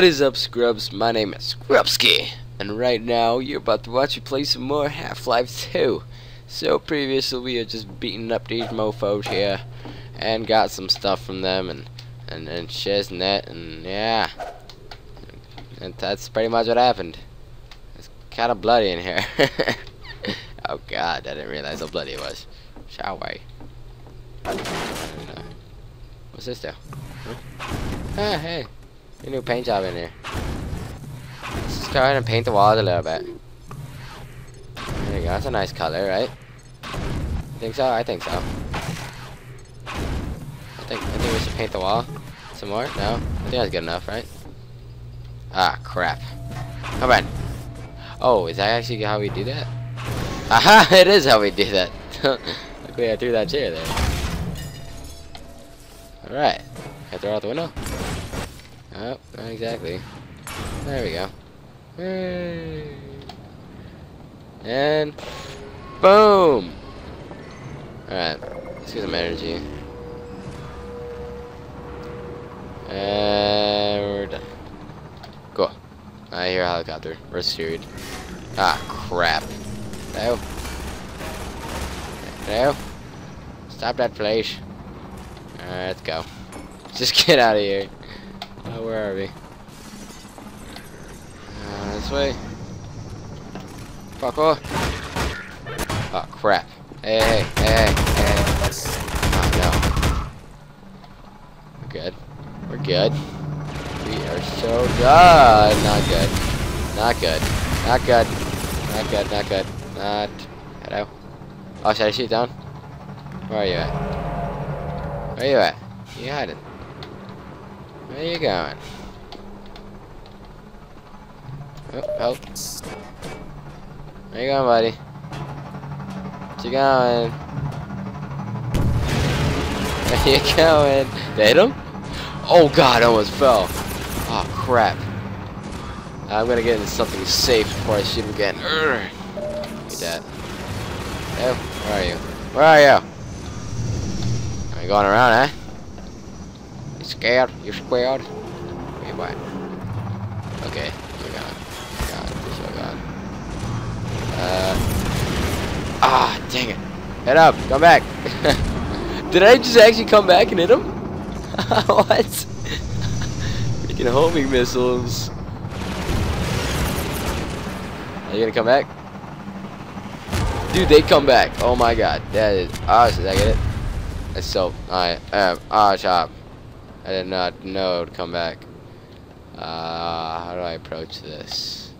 What is up, Scrubs? My name is Scrubsky, and right now you're about to watch me play some more Half-Life 2. So previously we had just beaten up these mofos here, and got some stuff from them, and and and shiznit, and yeah, and that's pretty much what happened. It's kind of bloody in here. oh God, I didn't realize how bloody it was. Shall we? What's this do? Huh? Ah, hey. A new paint job in here. Let's just go ahead and paint the walls a little bit. There you go. That's a nice color, right? Think so? I think so. I think I think we should paint the wall some more. No, I think that's good enough, right? Ah, crap. Come on. Oh, is that actually how we do that? Aha! It is how we do that. Luckily, I threw that chair there. All right. Can I throw out the window? Oh, not exactly. There we go. And boom! Alright, let's get some energy. And we're done. Cool. I hear a helicopter. We're screwed. Ah, crap. No. No. Stop that flash. Alright, let's go. Just get out of here. Oh, where are we? Uh, this way. Fuck off. Oh, crap. Hey, hey, hey, hey. Oh, no. We're good. We're good. We are so good. Not good. Not good. Not good. Not good, not good. Not... Hello? Oh, should I shoot down? Where are you at? Where are you at? You hiding? Where you going? Oh, help. Where you going, buddy? Where you going? Where you going? Did hit him? Oh god, I almost fell. Oh crap. I'm gonna get into something safe before I shoot him again. Urgh. Get that. Oh, where are you? Where are you? Are you going around, eh? You scared? You scared? Okay, bye. Okay, you're gone. You're gone. You're gone. Uh. Ah, dang it. Head up. Come back. Did I just actually come back and hit him? what? Freaking homing missiles. Are you gonna come back? Dude, they come back. Oh my god. That is awesome. Did I get it? That's so I am chop. I did not know it would come back. Uh, how do I approach this?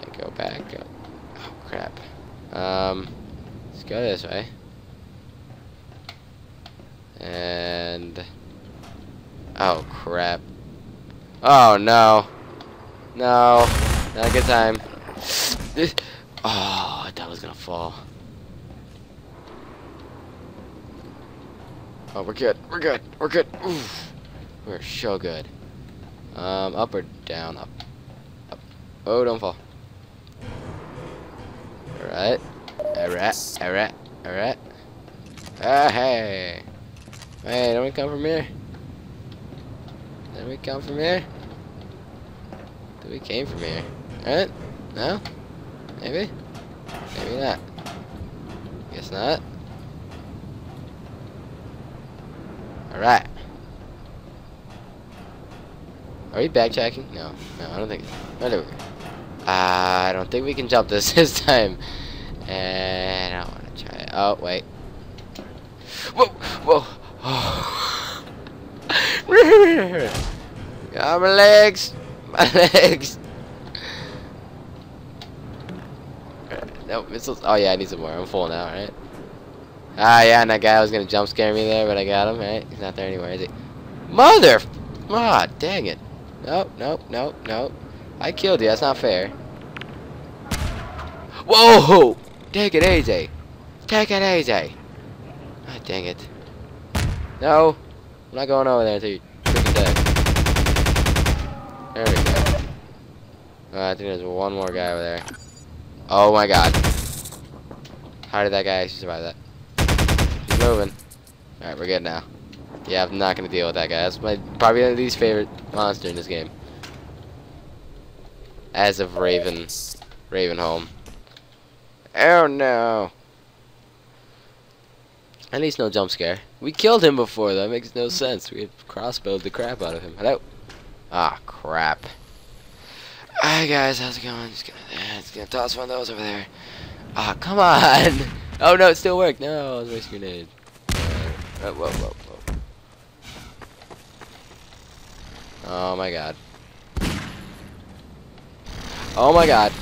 I go back. Oh crap. Um, let's go this way. And oh crap. Oh no. No. Not a good time. oh, I thought I was gonna fall. Oh, we're good. We're good. We're good. Oof. We're so good. Um, up or down? Up. Up. Oh, don't fall. Alright. Alright. Alright. Alright. Ah, hey. Hey, don't we come from here? Did we come from here? Did we came from here? Alright? No? Maybe? Maybe not. Guess not. Alright. Are we backtracking? No. No, I don't think. Oh, there we go. Uh, I don't think we can jump this this time. And I don't want to try it. Oh, wait. Whoa! Whoa! Oh. oh, my legs! My legs! No, missiles. Oh, yeah, I need some more. I'm full now, right? Ah, yeah, and that guy was gonna jump scare me there, but I got him, right? He's not there anywhere, is he? Mother! Ah, dang it. Nope, nope, nope, nope. I killed you, that's not fair. Whoa! Take it easy. Take it easy. Ah, dang it. No. I'm not going over there until you're freaking dead. There we go. Oh, I think there's one more guy over there. Oh my god. How did that guy survive that? Moving. Alright, we're good now. Yeah, I'm not gonna deal with that guy. That's my probably my least favorite monster in this game. As of Raven, Ravenholm. Oh no! At least no jump scare. We killed him before. That makes no sense. We crossbowed the crap out of him. Hello. Ah, crap. Hi guys, how's it going? Just gonna, just gonna toss one of those over there. Ah, come on! Oh no, it still worked. No, I was wasting a grenade. Uh, whoa, whoa, whoa. Oh my god. Oh my god.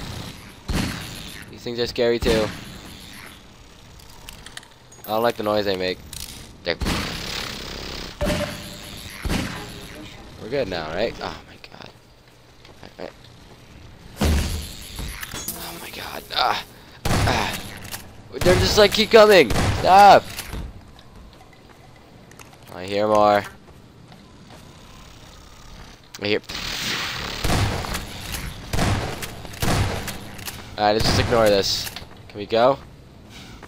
These things are scary too. I don't like the noise they make. We're good now, right? Oh my god. Oh my god. Ah. They're just like keep coming. Stop. I hear more. I hear. Alright, let's just ignore this. Can we go?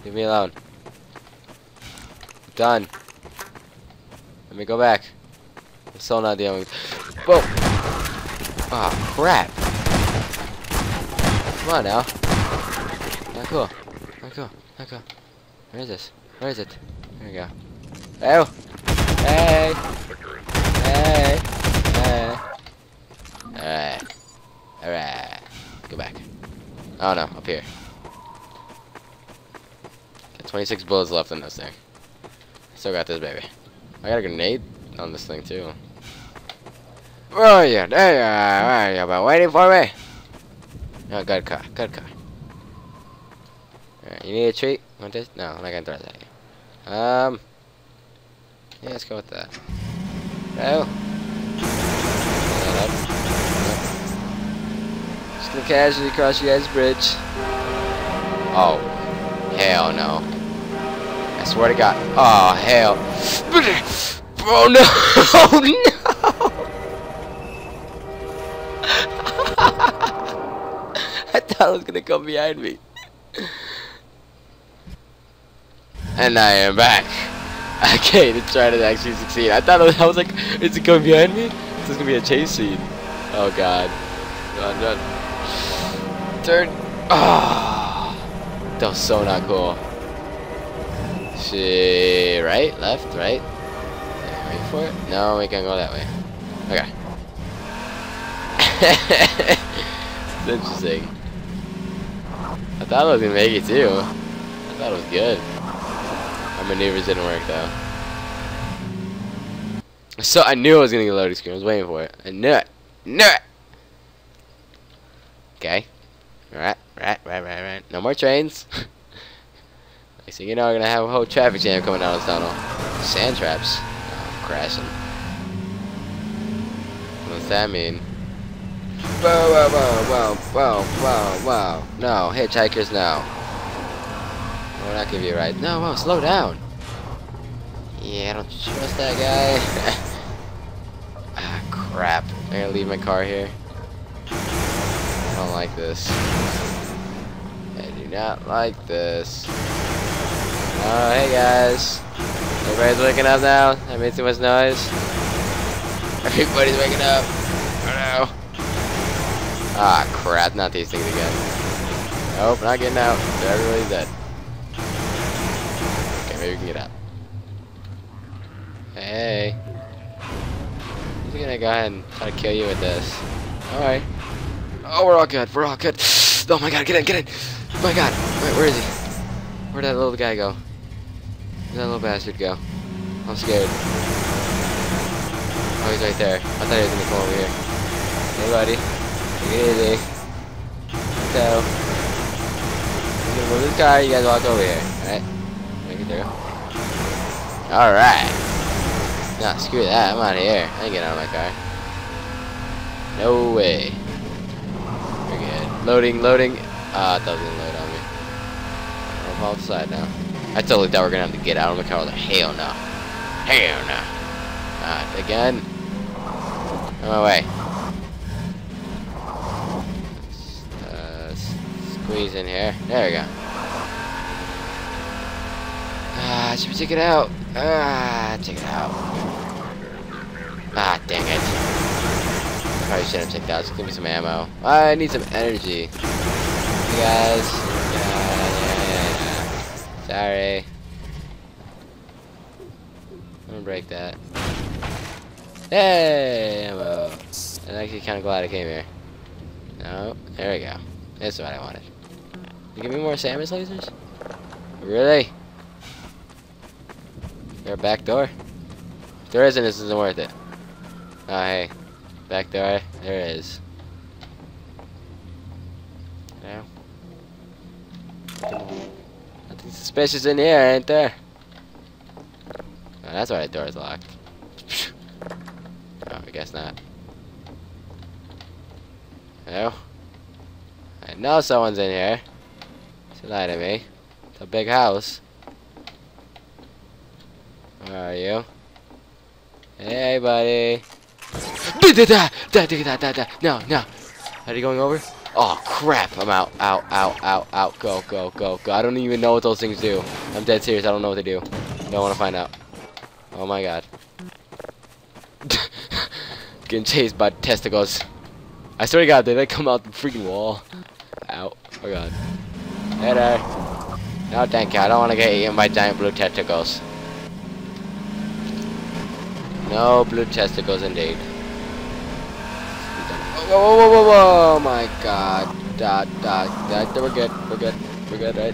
Leave me alone. Done. Let me go back. I'm still not dealing with. Whoa! Oh crap! Come on now. Not cool. Where is this? Where is it? There we go. Oh! Hey! Hey! Hey! Alright. Alright. Go back. Oh no, up here. Got 26 bullets left in this thing. Still got this baby. I got a grenade on this thing too. Where are you? There you are. Where are you? About waiting for me? No, good car. Good car. You need a treat? Want this? No, I'm not gonna throw that at you. Um. Yeah, let's go with that. No. Just gonna casually cross you guys' bridge. Oh. Hell no. I swear to God. Oh, hell. Oh, no. Oh, no. I thought it was to come behind me. And I am back. Okay, to try to actually succeed. I thought I was like, is it going behind me? This is going to be a chase scene. Oh, God. Run, run. Turn. Oh, that was so not cool. She right, left, right. Wait for it. No, we can go that way. Okay. it's interesting. I thought I was gonna make it too. I thought it was good. Maneuvers didn't work though. So I knew I was gonna get a loading screen. I was waiting for it. I knew it. Knew it. Okay. Right, right, right, right, right. No more trains. So you know we're gonna have a whole traffic jam coming down this tunnel. Sand traps. Oh, crashing. What's that mean? Wow, wow, wow, wow, wow, wow, whoa. No, hitchhikers, no. We'll not give you a ride. No, whoa, slow down. Yeah, I don't trust that guy. ah, crap. I'm gonna leave my car here. I don't like this. I do not like this. Oh, hey guys. Everybody's waking up now. I made too much noise. Everybody's waking up. Oh no. Ah, crap. Not these things again. Nope, not getting out. Everybody's dead. Maybe we can get out. Hey. He's gonna go ahead and try to kill you with this. Alright. Oh, we're all good. We're all good. Oh my god, get in, get in. Oh my god. Wait, where is he? Where'd that little guy go? Where'd that little bastard go? I'm scared. Oh, he's right there. I thought he was gonna come over here. Hey, buddy. Take it easy. So, I'm gonna move this car. You guys walk over here. Alright? Through. Alright. Nah, screw that. I'm out of here. I ain't getting out of my car. No way. We're good. Loading, loading. Ah, uh, it gonna load on me. Fall outside now. I totally thought we are gonna have to get out of the car. Like, hell no. Hell no. Not again. My way. Uh, squeeze in here. There we go. Ah, should we take it out? Ah, take it out. Ah, dang it. Probably should have taken that. Just give me some ammo. I need some energy. You guys. Yeah, yeah, yeah. Sorry. I'm gonna break that. Hey, ammo. I'm actually kind of glad I came here. No, there we go. That's what I wanted. You give me more Samus lasers? Really? There a back door? If there isn't, this isn't worth it. Oh, hey. Back door. There is. Yeah. Nothing suspicious in here, ain't there? Oh, that's why the door is locked. oh, I guess not. Hello? I know someone's in here. She lied to me. It's a big house. Are you? Hey, buddy. No, no. Are you going over? Oh, crap. I'm out. Out, out, out, out. Go, go, go, go. I don't even know what those things do. I'm dead serious. I don't know what they do. Don't want to find out. Oh, my God. Getting chased by testicles. I swear to God, did they come out the freaking wall? Out. Oh, God. Hey there. No, thank you. I don't want to get eaten by giant blue testicles. No blue testicles indeed. Whoa, whoa, whoa, whoa, whoa, oh my god. Dot, dot, dot. We're good. We're good. We're good, right?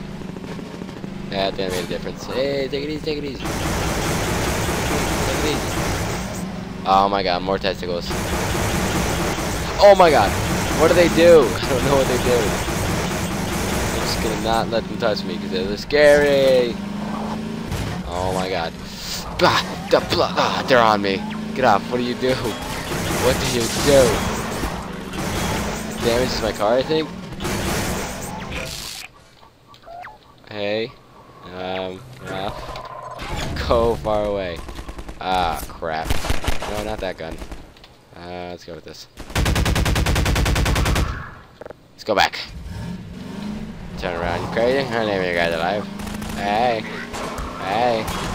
Yeah, that made a difference. Hey, take it easy, take it easy. Take it easy. Oh my god, more testicles. Oh my god. What do they do? I don't know what they do. I'm just gonna not let them touch me because they're scary. Oh my god. Bah, the blah, ah, they're on me. Get off. What do you do? What do you do? Damages my car, I think. Hey. Um. Go far away. Ah, crap. No, not that gun. Uh, let's go with this. Let's go back. Turn around, you crazy? I even guys alive. Hey. Hey.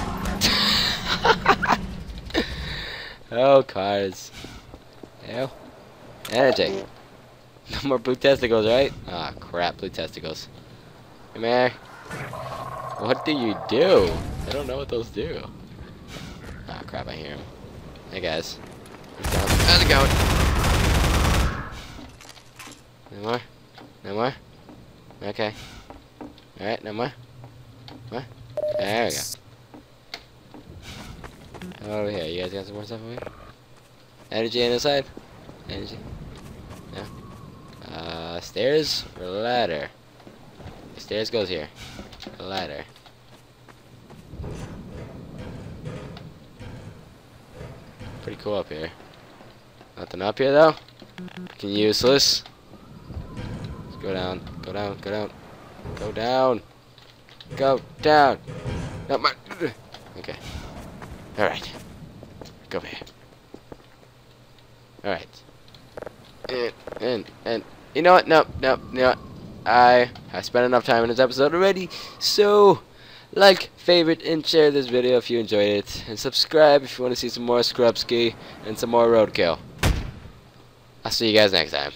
Oh, cars. Ew. Energy. No more blue testicles, right? Ah, oh, crap, blue testicles. Come here. What do you do? I don't know what those do. Ah, oh, crap, I hear him. Hey, guys. How's it going? No more? No more? Okay. Alright, no more? What? There we go. Over here, you guys got some more stuff over here? Energy on the side? Energy? No. Uh, stairs or ladder? The stairs goes here. Ladder. Pretty cool up here. Nothing up here though? Can useless. Let's go down. Go down. Go down. Go down. Go down. No, my. Alright. Go here. Alright. And, and, and, you know what? You know what? I have spent enough time in this episode already, so like, favorite, and share this video if you enjoyed it, and subscribe if you want to see some more Scrubsky and some more Roadkill. I'll see you guys next time.